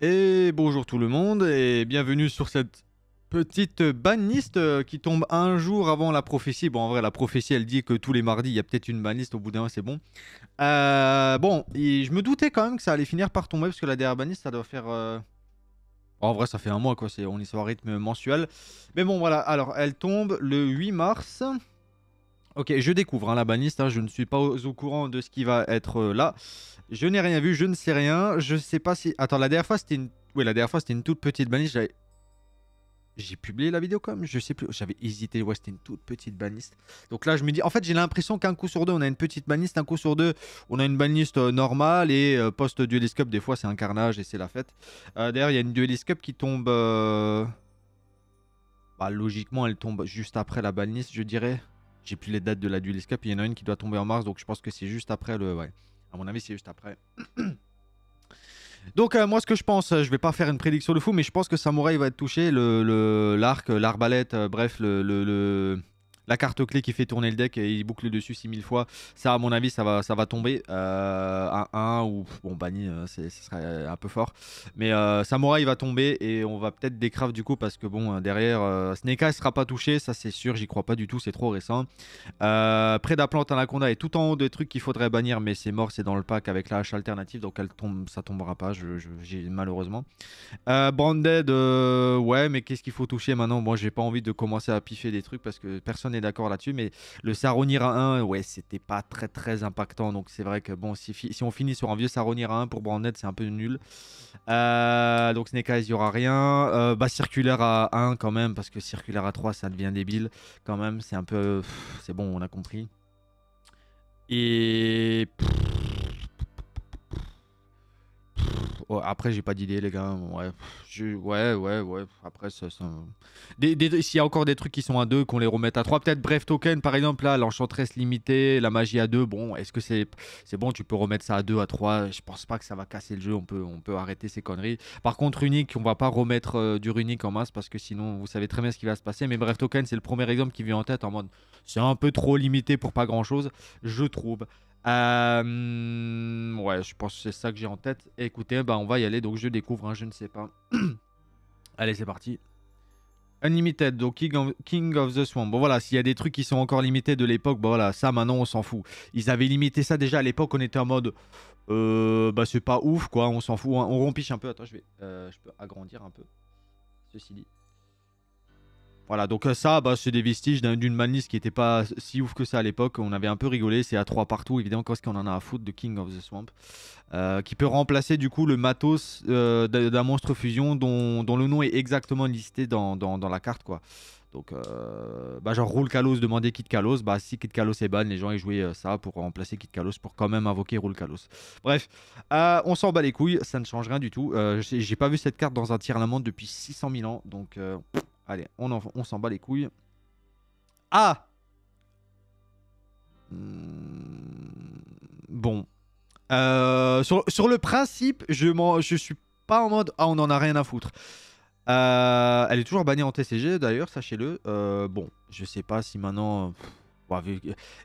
Et bonjour tout le monde et bienvenue sur cette petite banliste euh, qui tombe un jour avant la prophétie. Bon, en vrai, la prophétie, elle dit que tous les mardis, il y a peut-être une banliste. Au bout d'un c'est bon. Euh, bon, je me doutais quand même que ça allait finir par tomber parce que la dernière banliste, ça doit faire. euh, En vrai, ça fait un mois, quoi. On est sur un rythme mensuel. Mais bon, voilà. Alors, elle tombe le 8 mars. Ok, je découvre hein, la banliste. hein, Je ne suis pas au, courant de ce qui va être euh, là. Je n'ai rien vu, je ne sais rien. Je sais pas si. Attends, la dernière fois, c'était une. Oui, la dernière fois, c'était une toute petite banliste. J'ai publié la vidéo quand même, je sais plus. J'avais hésité, ouais, c'était une toute petite banliste. Donc là, je me dis, en fait, j'ai l'impression qu'un coup sur deux, on a une petite banliste, un coup sur deux, on a une banliste euh, normale et euh, post-dueliscope, des fois, c'est un carnage et c'est la fête. D'ailleurs, il y a une dueliscope qui tombe. Bah, logiquement, elle tombe juste après la banliste, je dirais. J'ai plus les dates de la dueliscope. Il y en a une qui doit tomber en mars, donc je pense que c'est juste après le. Ouais. À mon avis, c'est juste après. Donc euh, moi ce que je pense, euh, je vais pas faire une prédiction de fou, mais je pense que Samouraï va être touché, le l'arc, l'arbalète, euh, bref, le- le- la carte clé qui fait tourner le deck et il boucle dessus 6000 fois. Ça à mon avis ça va, tomber. Euh, un 1 ou bon banni, euh, ce serait un peu fort. Mais euh, Samouraï va tomber et on va peut-être décrave du coup parce que bon euh, derrière euh, Snake Eyes sera pas touché, ça c'est sûr, j'y crois pas du tout, c'est trop récent. Euh, Prédaplante Anaconda est tout en haut des trucs qu'il faudrait bannir, mais c'est mort, c'est dans le pack avec la hache alternative, donc elle tombe, ça tombera pas, je, malheureusement. Euh, Branded, euh, ouais, mais qu'est-ce qu'il faut toucher maintenant? Moi, j'ai pas envie de commencer à piffer des trucs parce que personne n'est d'accord là-dessus, mais le Saronir à 1, ouais, c'était pas très très impactant, donc c'est vrai que bon, si, on finit sur un vieux Saronir à 1 pour Branded, c'est un peu nul. Euh, donc Snake Eyes, il y aura rien. Euh, bah, Circulaire à 1 quand même, parce que Circulaire à 3, ça devient débile quand même, c'est un peu. C'est bon, on a compris. Et. Après, j'ai pas d'idée, les gars. Je- ouais, ouais, ouais. Après, ça. S'il y a encore des trucs qui sont à 2, qu'on les remette à 3. Peut-être Bref Token, par exemple, là, l'enchantress limitée, la magie à 2. Bon, est-ce que c'est c'est bon Tu peux remettre ça à 2, à 3. Je pense pas que ça va casser le jeu. On peut, arrêter ces conneries. Par contre, unique, on va pas remettre euh, du runique en masse parce que sinon, vous savez très bien ce qui va se passer. Mais Bref Token, c'est le premier exemple qui vient en tête en mode c'est un peu trop limité pour pas grand chose, je trouve. Euh, ouais, je pense que c'est ça que j'ai en tête. Écoutez, bah, on va y aller. Donc, je découvre, hein, je ne sais pas. Allez, c'est parti. Unlimited, donc King of, King of the Swamp. Bon voilà, s'il y a des trucs qui sont encore limités de l'époque, bon voilà, ça maintenant on s'en fout. Ils avaient limité ça déjà à l'époque, on était en mode, euh, bah c'est pas ouf quoi, on s'en fout, hein. on rompiche un peu. Attends, je vais, euh, je peux agrandir un peu. Ceci dit. Voilà, donc euh, ça, bah, c'est des vestiges d'un- d'une manlist qui était pas si ouf que ça à l'époque. On avait un peu rigolé, c'est à 3 partout, évidemment, qu'est-ce qu'on en a à foutre de King of the Swamp. Euh, qui peut remplacer du coup le matos euh, d'un monstre fusion dont, le nom est exactement listé dans, dans, la carte, quoi. Donc, bah, genre Rule Kalos, demandez Kid Kalos. Bah, si Kid Kalos est ban, les gens ils jouaient ça pour remplacer Kid Kalos pour quand même invoquer Rule Kalos. Bref, on s'en bat les couilles, ça ne change rien du tout. J'ai pas vu cette carte dans un tiers lament depuis 600 000 ans, donc allez, on on s'en bat les couilles. Ah Hmm, Bon. Euh, sur, le principe, je, je suis pas en mode ah on en a rien à foutre. Euh, elle est toujours bannie en TCG d'ailleurs, sachez-le. Euh, bon, je sais pas si maintenant. pff,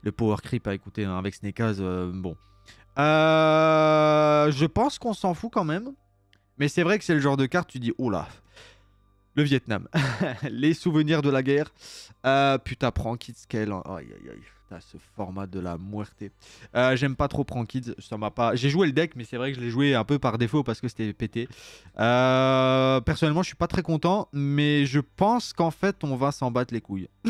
le power creep à écouter hein, avec euh, bon. Je pense qu'on s'en fout quand même. Mais c'est vrai que c'est le genre de carte, tu dis oh. Le Vietnam. Les souvenirs de la guerre. Euh, putain, prends Kids Scale. hein. Aïe aïe aïe. Putain, ce format de la muerte. Euh, J'aime pas trop Prends Kids. Ça m'a pas. J'ai joué le deck, mais c'est vrai que je l'ai joué un peu par défaut parce que c'était pété. Euh, personnellement, je suis pas très content, mais je pense qu'en fait, on va s'en battre les couilles.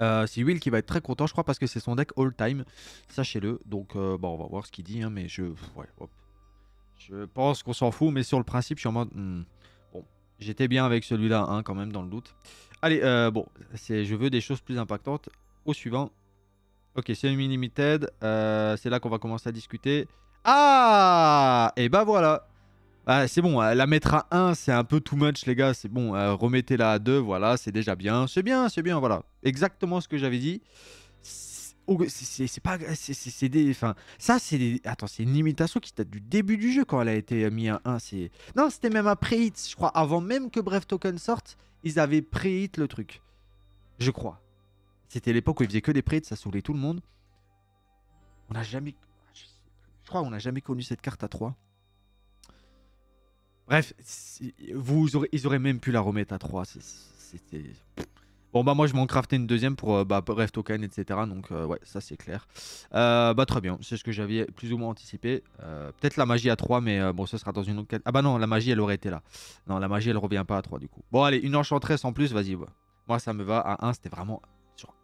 Euh, c'est Will qui va être très content, je crois, parce que c'est son deck all-time. Sachez-le. Donc, bon, on va voir ce qu'il dit, hein, mais je. Ouais. Je pense qu'on s'en fout, mais sur le principe, je suis en mode. hmm, j'étais bien avec celui-là, hein, quand même, dans le doute. Allez, euh, bon, je veux des choses plus impactantes. Au suivant. Ok, c'est une limited. Euh, c'est là qu'on va commencer à discuter. Ah Et bah voilà. Ah, c'est bon, euh, la mettre à 1, c'est un peu too much, les gars. C'est bon, euh, remettez-la à 2, voilà, c'est déjà bien. C'est bien, c'est bien, voilà. Exactement ce que j'avais dit. C'est pas. c'est- des. Enfin, ça, c'est des. Attends, c'est une limitation qui date du début du jeu quand elle a été euh, mise à 1. C'est... Non, c'était même un pré-hit, je crois. Avant même que Bref Token sorte, ils avaient pré-hit le truc. Je crois. C'était l'époque où ils faisaient que des pré-hits, ça saoulait tout le monde. On n'a jamais. Je, crois qu'on n'a jamais connu cette carte à 3. Bref, vous aurez, ils auraient même pu la remettre à 3. C'était. Bon bah moi je m'en crafter une deuxième pour euh, bah, token etc donc euh, ouais ça c'est clair. Euh, Bah très bien. C'est ce que j'avais plus ou moins anticipé. Peut-être la magie à 3 mais bon ce sera dans une autre Ah bah non la magie elle aurait été là. Non la magie elle revient pas à 3 du coup. Bon allez une enchantresse en plus vas-y Moi ça me va à 1 c'était vraiment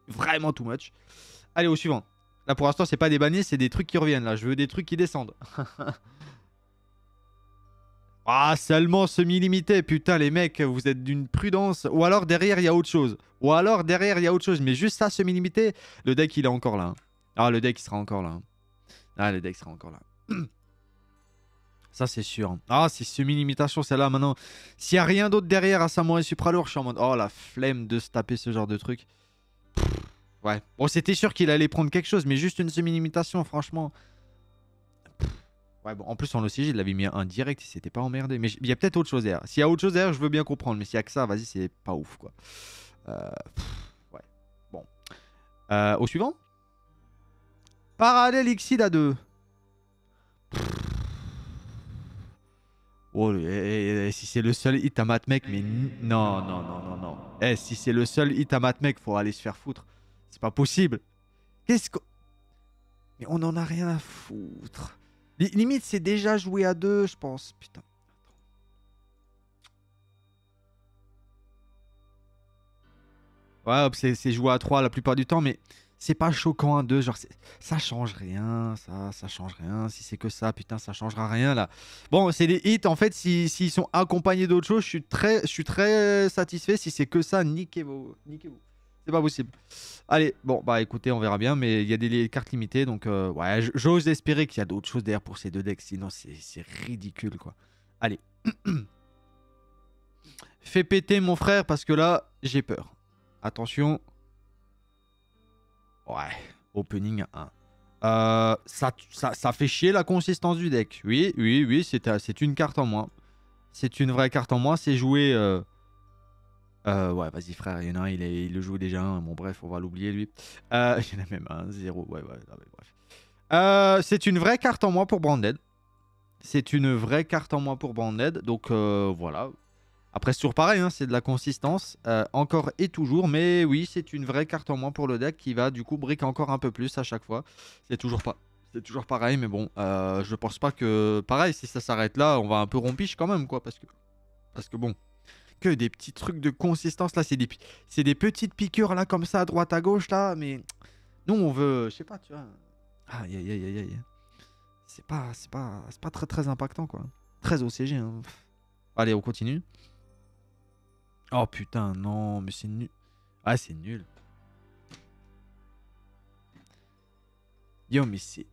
vraiment too much. Allez au suivant. Là pour l'instant c'est pas des bannis c'est des trucs qui reviennent là. Je veux des trucs qui descendent Ah, seulement semi-limité. Putain, les mecs, vous êtes d'une prudence. Ou alors derrière, il y a autre chose. Ou alors derrière, il y a autre chose. Mais juste ça, semi-limité, le deck, il est encore là. Hein. Ah, le deck, il sera encore là. Hein. Ah, le deck sera encore là. Ça, c'est sûr. Ah, c'est semi-limitation, celle-là, maintenant. S'il n'y a rien d'autre derrière à Samurai Supralour, je suis en mode... Oh, la flemme de se taper ce genre de truc. ouais. Bon, c'était sûr qu'il allait prendre quelque chose, mais juste une semi-limitation, franchement. Ouais, bon, en plus, en OCG, il l'avait mis un direct, il s'était pas emmerdé. Mais il y a peut-être autre chose derrière. S'il y a autre chose derrière, je veux bien comprendre. Mais s'il y a que ça, vas-y, c'est pas ouf, quoi. Euh, ouais. Bon. Euh, au suivant Parallèle Xid à 2. Oh, si c'est le seul hit à Matmec, mais non, non, non, non, non. Eh, si c'est le seul hit à Matmec, faut aller se faire foutre. C'est pas possible. Qu'est-ce que... Mais on en a rien à foutre. Limite, c'est déjà joué à deux, je pense. Putain. Ouais, c'est joué à 3 la plupart du temps, mais c'est pas choquant à 2. Genre, ça change rien, ça, ça change rien. Si c'est que ça, putain, ça changera rien là. Bon, c'est des hits, en fait, s'ils sont accompagnés d'autres choses, je suis très, très satisfait. Si c'est que ça, niquez-vous. Niquez-vous. C'est pas possible. Allez, bon, bah écoutez, on verra bien, mais il y a des cartes limitées, donc euh, ouais, j'ose espérer qu'il y a d'autres choses derrière pour ces deux decks, sinon c'est ridicule, quoi. Allez. Fais péter mon frère, parce que là, j'ai peur. Attention. Ouais, opening 1. Euh, ça, ça, ça, fait chier la consistance du deck. Oui, oui, oui, c'est une carte en moins. C'est une vraie carte en moins, c'est joué... Euh, euh, ouais, vas-y frère, il y en a un, il, le joue déjà Bon bref, on va l'oublier lui. Euh, il y en a même un, zéro. Ouais, ouais, bref. Euh, c'est une vraie carte en moins pour Branded. C'est une vraie carte en moins pour Branded. Donc voilà. Après, c'est toujours pareil, hein, c'est de la consistance. Encore et toujours. Mais oui, c'est une vraie carte en moins pour le deck qui va du coup briquer encore un peu plus à chaque fois. C'est toujours pas. C'est toujours pareil, mais bon, je pense pas que... Pareil, si ça s'arrête là, on va un peu rompiche quand même, quoi, parce que... Parce que bon, que des petits trucs de consistance. Là, c'est des, c'est des petites piqûres là, comme ça, à droite, à gauche, là. Mais nous, on veut, je sais pas, tu vois. Aïe, aïe, aïe, aïe. C'est pas, c'est pas, c'est pas très, très impactant, quoi. Très OCG. Hein. Allez, on continue. Oh putain, non, mais c'est nul. Ah, c'est nul. Yo, mais c'est.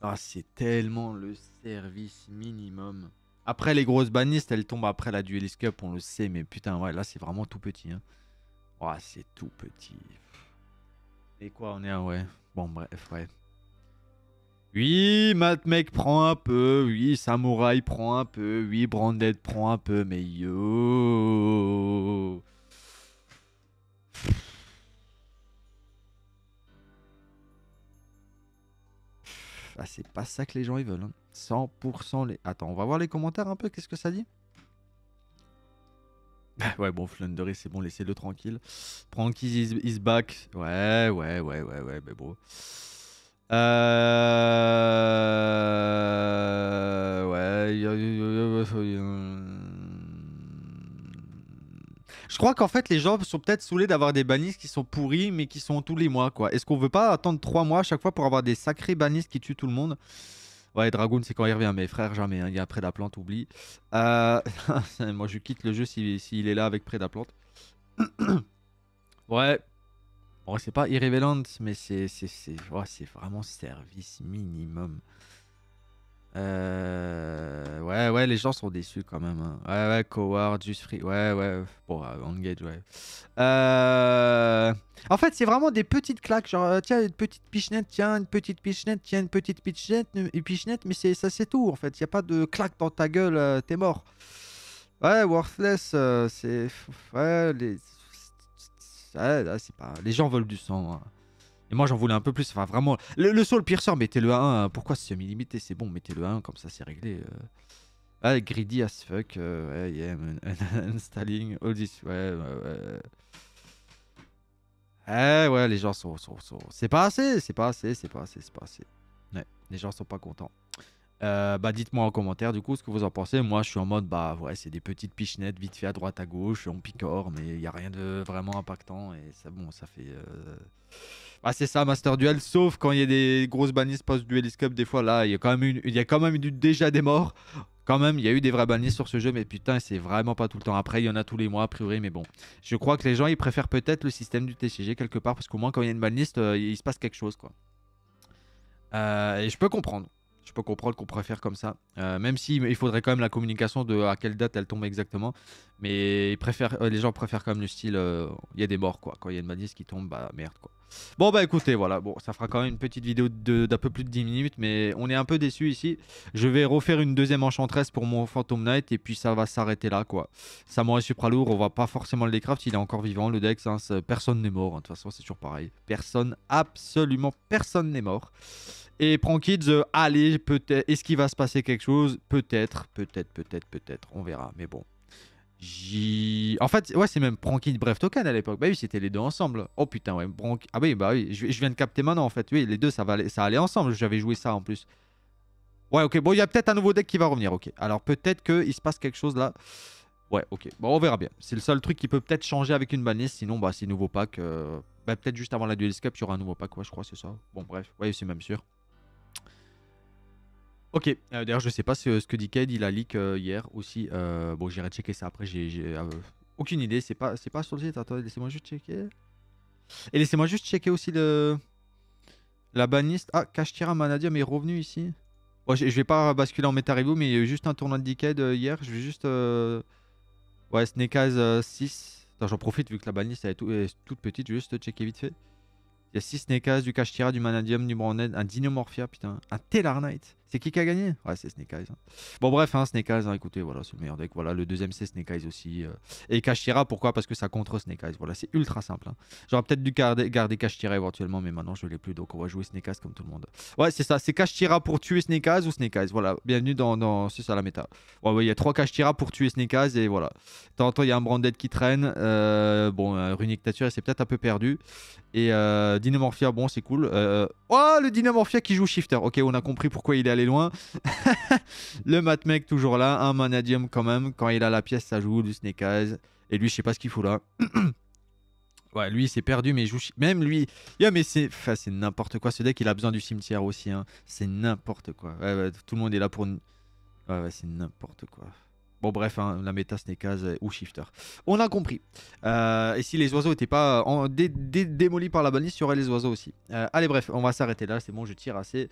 Ah, c'est tellement le service minimum. Après, les grosses banistes, elles tombent après la Duelist Cup, on le sait, mais putain, ouais, là, c'est vraiment tout petit. Hein. Oh, c'est tout petit. Et quoi, on est un, ouais. Bon, bref, ouais. Oui, Matmec prend un peu. Oui, Samouraï prend un peu. Oui, Branded prend un peu. Mais yo. Ah, c'est pas ça que les gens ils veulent. Hein. 100% les... Attends, on va voir les commentaires un peu, qu'est-ce que ça dit Ouais, bon, Flundery, c'est bon, laissez-le tranquille. Pranky is, back. Ouais, ouais, ouais, ouais, ouais, mais bon. Euh... Ouais. Je crois qu'en fait, les gens sont peut-être saoulés d'avoir des banistes qui sont pourris, mais qui sont tous les mois, quoi. Est-ce qu'on veut pas attendre 3 mois à chaque fois pour avoir des sacrés banistes qui tuent tout le monde? Ouais, Dragoon, c'est quand il revient, mais frère, jamais. Hein. Il y a Prédaplante, oublie. Euh... Moi, je quitte le jeu s'il est là avec Prédaplante. ouais. Bon, c'est pas irrévélante, mais c'est vraiment service minimum. Euh... Ouais, ouais, les gens sont déçus quand même. Hein. Ouais, ouais, Coward, Just Free. Ouais, ouais. Bon, euh, Engage, ouais. Euh... En fait, c'est vraiment des petites claques. Genre, tiens, une petite pichenette, tiens, une petite pichenette, tiens, une petite pichenette, une pichenette. Mais ça, c'est tout, en fait. Il a pas de claque dans ta gueule, t'es mort. Ouais, Worthless, c'est... Ouais, les... Ouais, c'est pas... Les gens veulent du sang. Hein. Et moi, j'en voulais un peu plus. Enfin, vraiment. Le, le Soul Piercer, mettez-le à 1. Pourquoi c'est semi-limité C'est bon, mettez-le à 1, comme ça, c'est réglé. Ah, greedy as fuck. euh, ouais, yeah, man. All this. Ouais, ouais, ouais. Eh ouais, les gens sont. sont, sont- C'est pas assez, c'est pas assez, c'est pas assez, c'est pas assez. Ouais, les gens sont pas contents. Euh, bah dites-moi en commentaire du coup ce que vous en pensez. Moi je suis en mode bah ouais c'est des petites pichenettes vite fait à droite à gauche, on picore mais il y a rien de vraiment impactant et ça bon ça fait euh, bah c'est ça Master Duel sauf quand il y a des grosses banises post Duelist Cup des fois là il y a quand même y a quand même déjà des morts. Quand même il y a eu des vraies banises sur ce jeu mais putain c'est vraiment pas tout le temps. Après il y en a tous les mois a priori mais bon je crois que les gens ils préfèrent peut-être le système du TCG quelque part parce qu'au moins quand il y a une banlist euh, il se passe quelque chose quoi. Euh, et je peux comprendre. Je peux comprendre qu'on préfère comme ça. Euh, même si il faudrait quand même la communication de à quelle date elle tombe exactement. Mais ils préfèrent, euh, les gens préfèrent quand même le style euh, il y a des morts quoi. Quand il y a une maniste qui tombe, bah merde quoi. Bon bah écoutez, voilà. Bon, ça fera quand même une petite vidéo d'un peu plus de 10 minutes. Mais on est un peu déçu ici. Je vais refaire une deuxième enchantress pour mon Phantom Knight. Et puis ça va s'arrêter là quoi. Samurai Supra lourd, on va pas forcément le décraft. Il est encore vivant le Dex. hein, personne n'est mort. hein. De toute façon, c'est toujours pareil. Personne, absolument personne n'est mort. Et Prankids, euh, allez, peut-être. Est-ce qu'il va se passer quelque chose? Peut-être, peut-être, peut-être, peut-être. On verra. Mais bon. J'y. En fait, ouais, c'est même Prankids Bref Token à l'époque. Bah oui, c'était les deux ensemble. Oh putain, ouais. Ah oui, bah oui. Je, viens de capter maintenant, en fait. Oui, les deux, ça, va ça allait ensemble. J'avais joué ça en plus. Ouais, ok. Bon, il y a peut-être un nouveau deck qui va revenir. Ok. Alors peut-être qu'il se passe quelque chose là. Ouais, ok. Bon, on verra bien. C'est le seul truc qui peut peut-être changer avec une banlist. Sinon, bah, c'est nouveau pack. euh, Bah, peut-être juste avant la Duel Escape, il y aura un nouveau pack. Ouais, je crois, c'est ça. Bon, bref. Ouais, c'est même sûr. Ok, euh, d'ailleurs je sais pas ce, ce que dit il a leak euh, hier aussi. Euh, bon j'irai checker ça après, j'ai aucune idée, c'est pas, pas sur le site, attendez, laissez-moi juste checker. Et laissez-moi juste checker aussi le... La baniste. Ah, Kashtira Manadium est revenu ici. Bon, je vais pas basculer en méta mais il y a eu juste un tournoi de Decade hier, je vais juste... Ouais, euh, 6. Attends, j'en profite vu que la banlist elle est, tout- est toute petite, je vais juste checker vite fait. Il y a 6 Snake Eyes, du Kashtira, du Manadium, du Branded, un Dinomorphia, putain, un Tellar Knight. C'est qui qui a gagné? Ouais, c'est Snake Eyes. hein. Bon, bref, hein, Eyes, hein, écoutez, voilà, c'est le meilleur deck. Voilà, le deuxième, c'est Snake Eyes aussi. euh. Et Kashtira, pourquoi? Parce que ça contre Snake Eyes. Voilà, c'est ultra simple. hein. J'aurais peut-être dû garder, garder Kashtira éventuellement, mais maintenant je l'ai plus, donc on va jouer Snake Eyes comme tout le monde. Ouais, c'est ça, c'est Kashtira pour tuer Snake Eyes ou Snake Eyes? Voilà, bienvenue dans. dans... C'est ça la méta. Ouais, il y a trois Kashtira pour tuer Snake Eyes et voilà. Temps, il y a un Branded qui traîne. euh, bon, euh, Runic Nature, c'est peut-être un peu perdu. Et euh, Dynamorphia, bon, c'est cool. Oh, le Dynamorphia qui joue Shifter. Ok, on a compris pourquoi il est allé loin. le Matmec toujours là. Un Manadium quand même. Quand il a la pièce, ça joue du Snake. Et lui, je sais pas ce qu'il fout là. ouais, lui, c'est perdu, mais il joue. Même lui. Yeah, mais c'est enfin, n'importe quoi. Ce deck, il a besoin du cimetière aussi. hein. C'est n'importe quoi. Tout le monde est là pour. Ouais, ouais, c'est n'importe quoi. Bon, bref, hein, la méta Eyes euh, ou Shifter. On a compris. Euh, et si les oiseaux n'étaient pas dé- démolis par la balise, il y aurait les oiseaux aussi. Euh, allez, bref, on va s'arrêter là. C'est bon, je tire assez.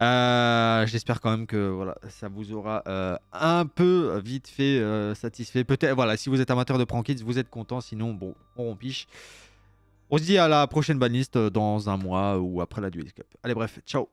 Euh, J'espère quand même que voilà, ça vous aura euh, un peu euh, vite fait satisfait. Peut-être, voilà, si vous êtes amateur de Prankids, vous êtes content. Sinon, bon, on piche. On se dit à la prochaine banlist dans un mois ou après la Duel. Allez, bref, ciao.